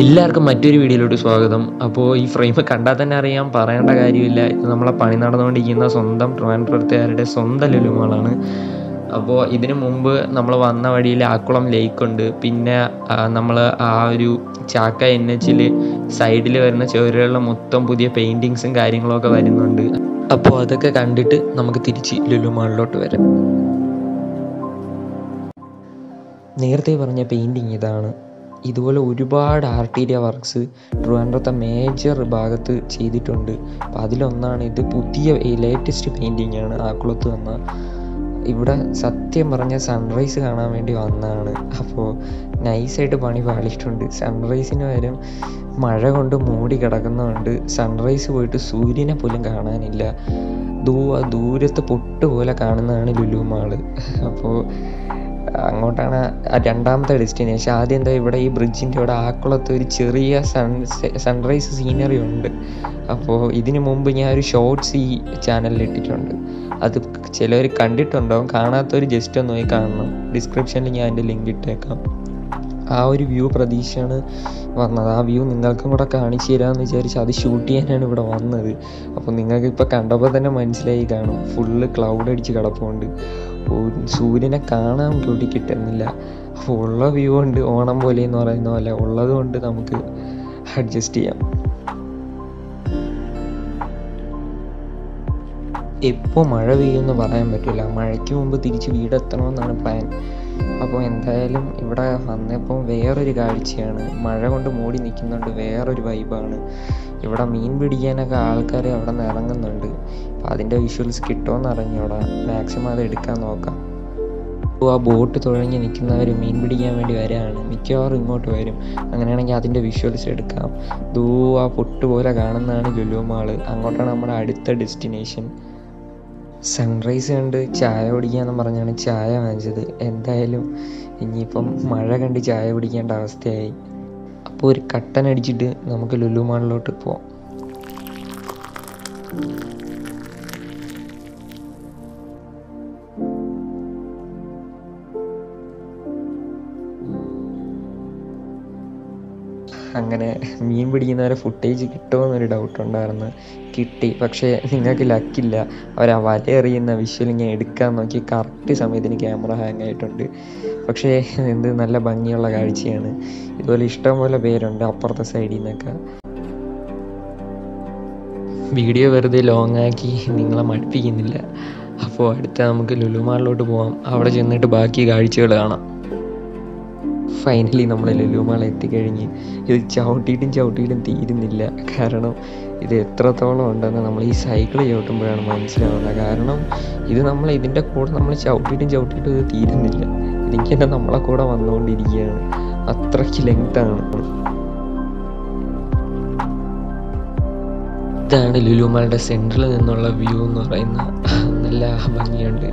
എല്ലാവർക്കും മറ്റൊരു വീഡിയോയിലോട്ട് സ്വാഗതം. അപ്പോൾ ഈ ഫ്രെയിം കണ്ടാൽ തന്നെ അറിയാം പറയേണ്ട കാര്യമില്ല. ഇത് നമ്മളെ പണി നടന്നുകൊണ്ടിരിക്കുന്ന സ്വന്തം ട്രിവാൻഡ്രത്തുകാരുടെ സ്വന്തം ലുലുമാളാണ്. അപ്പോൾ ഇതിനു മുമ്പ് നമ്മൾ വന്ന വഴിയിൽ ആക്കുളം ലേക്ക് ഉണ്ട്. പിന്നെ നമ്മൾ ആ ഒരു ചാക്ക എൻ എച്ചിൽ സൈഡിൽ വരുന്ന ചുവരുകളിൽ മൊത്തം പുതിയ പെയിന്റിങ്സും കാര്യങ്ങളൊക്കെ വരുന്നുണ്ട്. അപ്പോൾ അതൊക്കെ കണ്ടിട്ട് നമുക്ക് തിരിച്ച് ലുലുമാളിലോട്ട് വരാം. നേരത്തെ പറഞ്ഞ പെയിന്റിങ് ഇതാണ്. ഇതുപോലെ ഒരുപാട് ആർട്ടീരിയ വർക്ക്സ് ട്രിവാൻഡ്രത്തെ മേജർ ഭാഗത്ത് ചെയ്തിട്ടുണ്ട്. അപ്പോൾ അതിലൊന്നാണ് ഇത് പുതിയ ലേറ്റസ്റ്റ് പെയിന്റിങ് ആണ്. ആക്കുളത്ത് വന്ന ഇവിടെ സത്യം പറഞ്ഞ സൺറൈസ് കാണാൻ വേണ്ടി വന്നതാണ്. അപ്പോൾ നൈസായിട്ട് പണി പാളിയിട്ടുണ്ട്. സൺറൈസിന് പകരം മഴ കൊണ്ട് മൂടി കിടക്കുന്നതുകൊണ്ട് സൺറൈസ് പോയിട്ട് സൂര്യനെ പോലും കാണാനില്ല. ദൂ ദൂരത്ത് പൊട്ട് പോലെ കാണുന്നതാണ് ലുലു മാൾ അപ്പോൾ അങ്ങോട്ടാണ് രണ്ടാമത്തെ ഡെസ്റ്റിനേഷൻ ആദ്യം എന്താ ഇവിടെ ഈ ബ്രിഡ്ജിന്റെ ഇവിടെ ആക്കുളത്ത് ഒരു ചെറിയ സൺ സൺറൈസ് സീനറി ഉണ്ട്. അപ്പോൾ ഇതിനു മുമ്പ് ഞാൻ ഒരു ഷോർട്സ് ഈ ചാനലിൽ ഇട്ടിട്ടുണ്ട്. അത് ചിലവർ കണ്ടിട്ടുണ്ടാവും. കാണാത്തവർ ജസ്റ്റ് ഒന്ന് പോയി കാണണം. ഡിസ്ക്രിപ്ഷനിൽ ഞാൻ എന്റെ ലിങ്ക് ഇട്ടേക്കാം. ആ ഒരു വ്യൂ പ്രതീക്ഷയാണ് വന്നത്. ആ വ്യൂ നിങ്ങൾക്കും കൂടെ കാണിച്ചു തരാമെന്ന് വിചാരിച്ച് അത് ഷൂട്ട് ചെയ്യാനാണ് ഇവിടെ വന്നത്. അപ്പോൾ നിങ്ങൾക്ക് ഇപ്പോൾ കണ്ടപ്പോൾ തന്നെ മനസ്സിലായി കാണും. ഫുള്ള് ക്ലൗഡ് അടിച്ച് കിടപ്പുണ്ട്. സൂര്യനെ കാണാൻ കൂടി കിട്ടുന്നില്ല. ഉള്ള വ്യൂ ഉണ്ട് ഓണം പോലെ എന്ന് പറയുന്ന പോലെ. ഉള്ളത് കൊണ്ട് നമുക്ക് അഡ്ജസ്റ്റ് ചെയ്യാം. എപ്പോൾ മഴ പെയ്യുമെന്ന് പറയാൻ പറ്റില്ല. മഴയ്ക്ക് മുമ്പ് തിരിച്ച് വീടെത്തണമെന്നാണ് പ്ലാൻ അപ്പോൾ എന്തായാലും ഇവിടെ വന്നപ്പോൾ വേറൊരു കാഴ്ചയാണ്. മഴ കൊണ്ട് മൂടി നിൽക്കുന്നുണ്ട് വേറൊരു വൈബാണ് ഇവിടെ മീൻ പിടിക്കാനൊക്കെ ആൾക്കാർ അവിടെ നിന്ന് ഇറങ്ങുന്നുണ്ട്. അപ്പോൾ അതിന്റെ വിഷ്വൽസ് കിട്ടുമെന്ന് അറിഞ്ഞൂടാ മാക്സിമം അത് എടുക്കാൻ നോക്കാം. അപ്പോൾ ആ ബോട്ട് തുഴഞ്ഞ് നിൽക്കുന്നവർ മീൻ പിടിക്കാൻ വേണ്ടി വരാണ്. മിക്കവാറും ഇങ്ങോട്ട് വരും. അങ്ങനെയാണെങ്കിൽ അതിന്റെ വിഷ്വൽസ് എടുക്കാം. ദൂ ആ പൊട്ട് പോലെ കാണുന്നതാണ് ലുലു അങ്ങോട്ടാണ് നമ്മുടെ അടുത്ത ഡെസ്റ്റിനേഷൻ സൺറൈസ് കണ്ട് ചായ കുടിക്കാന്ന് പറഞ്ഞാണ് ചായ വാങ്ങിച്ചത്. എന്തായാലും ഇനിയിപ്പം മഴ കണ്ട് ചായ കുടിക്കേണ്ട അവസ്ഥയായി. അപ്പോൾ ഒരു കട്ടൻ അടിച്ചിട്ട് നമുക്ക് ലുലു മാളിലോട്ട് പോവാം. അങ്ങനെ മീൻ പിടിക്കുന്നവരെ ഫുട്ടേജ് കിട്ടുമെന്നൊരു ഡൗട്ട് ഉണ്ടായിരുന്നു. കിട്ടി. പക്ഷേ നിങ്ങൾക്ക് ലക്കില്ല അവർ ആ വല എറിയുന്ന വിഷ്വൽ ഇങ്ങനെ എടുക്കാൻ നോക്കി കറക്റ്റ് സമയത്തിന് ക്യാമറ ഹാങ് ആയിട്ടുണ്ട്. പക്ഷേ എന്ത് നല്ല ഭംഗിയുള്ള കാഴ്ചയാണ്. ഇതുപോലെ ഇഷ്ടംപോലെ പേരുണ്ട് അപ്പുറത്തെ സൈഡിൽ നിന്നൊക്കെ വീഡിയോ വെറുതെ ലോങ് ആക്കി നിങ്ങളെ മടുപ്പിക്കുന്നില്ല. അപ്പോൾ അടുത്ത നമുക്ക് ലുലുമാളിലോട്ട് പോവാം. അവിടെ ചെന്നിട്ട് ബാക്കി കാഴ്ചകൾ കാണാം. ഫൈനലി നമ്മൾ ലുലുമാൾ എത്തിക്കഴിഞ്ഞ് ഇത് ചവിട്ടിയിട്ടും ചവിട്ടിയിട്ടും തീരുന്നില്ല. കാരണം ഇത് എത്രത്തോളം ഉണ്ടെന്ന് നമ്മൾ ഈ സൈക്കിൾ ചവിട്ടുമ്പോഴാണ് മനസ്സിലാവുന്നത്. കാരണം ഇത് നമ്മൾ ഇതിന്റെ കൂടെ നമ്മൾ ചവിട്ടിയിട്ടും ചവിട്ടിയിട്ടും ഇത് തീരുന്നില്ല. തന്നെ നമ്മളെ കൂടെ വന്നുകൊണ്ടിരിക്കുകയാണ്. അത്രയ്ക്ക് ലെങ്താണ് ഇതാണ് ലുലുമാളുടെ സെന്ററിൽ നിന്നുള്ള വ്യൂ എന്ന് പറയുന്ന നല്ല ഭംഗിയുണ്ട്.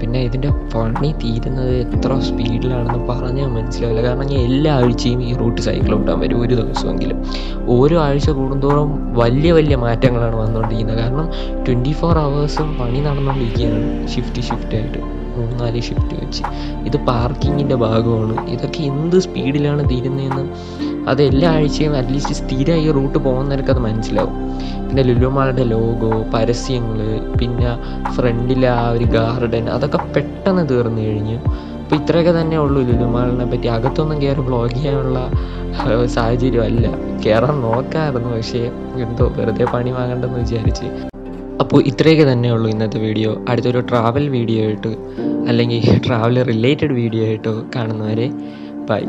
പിന്നെ ഇതിന്റെ പണി തീരുന്നത് എത്ര സ്പീഡിലാണെന്ന് പറഞ്ഞാൽ മനസ്സിലാവില്ല. കാരണം ഞാൻ എല്ലാ ആഴ്ചയും ഈ റൂട്ട് സൈക്കിൾ ഓട്ടാൻ വരും ഒരു ദിവസമെങ്കിലും. ഓരോ ആഴ്ച കൂടുന്തോറും വലിയ വലിയ മാറ്റങ്ങളാണ് വന്നുകൊണ്ടിരിക്കുന്നത്. കാരണം ട്വന്റി ഫോർ അവേഴ്സും പണി നടന്നുകൊണ്ടിരിക്കുകയാണ്. ഷിഫ്റ്റ് ഷിഫ്റ്റ് ഷിഫ്റ്റായിട്ട് മൂന്നാൽ ഷിഫ്റ്റ് വെച്ച്. ഇത് പാർക്കിങ്ങിന്റെ ഭാഗമാണ്. ഇതൊക്കെ എന്ത് സ്പീഡിലാണ് തീരുന്നതെന്ന് അത് എല്ലാ ആഴ്ചയും അറ്റ്ലീസ്റ്റ് സ്ഥിരം ഈ റൂട്ട് പോകുന്നവർക്ക് അത് മനസ്സിലാവും. പിന്നെ ലുലുമാളുടെ ലോഗോ പരസ്യങ്ങൾ പിന്നെ ഫ്രണ്ടിലെ ആ ഒരു ഗാർഡൻ അതൊക്കെ പെട്ടെന്ന് തീർന്നു കഴിഞ്ഞു. അപ്പോൾ ഇത്രയൊക്കെ തന്നെ ഉള്ളൂ ലുലുമാളിനെ പറ്റി. അകത്തൊന്നും കയറി ബ്ലോഗ് ചെയ്യാനുള്ള സാഹചര്യമല്ല കയറാൻ നോക്കാമായിരുന്നു പക്ഷേ എന്തോ വെറുതെ പണി വാങ്ങണ്ടെന്ന് വിചാരിച്ച്. അപ്പോൾ ഇത്രയൊക്കെ തന്നെ ഉള്ളൂ ഇന്നത്തെ വീഡിയോ അടുത്തൊരു ട്രാവൽ വീഡിയോ ആയിട്ട് അല്ലെങ്കിൽ ട്രാവൽ റിലേറ്റഡ് വീഡിയോ ആയിട്ടോ കാണുന്നവരെ ബൈ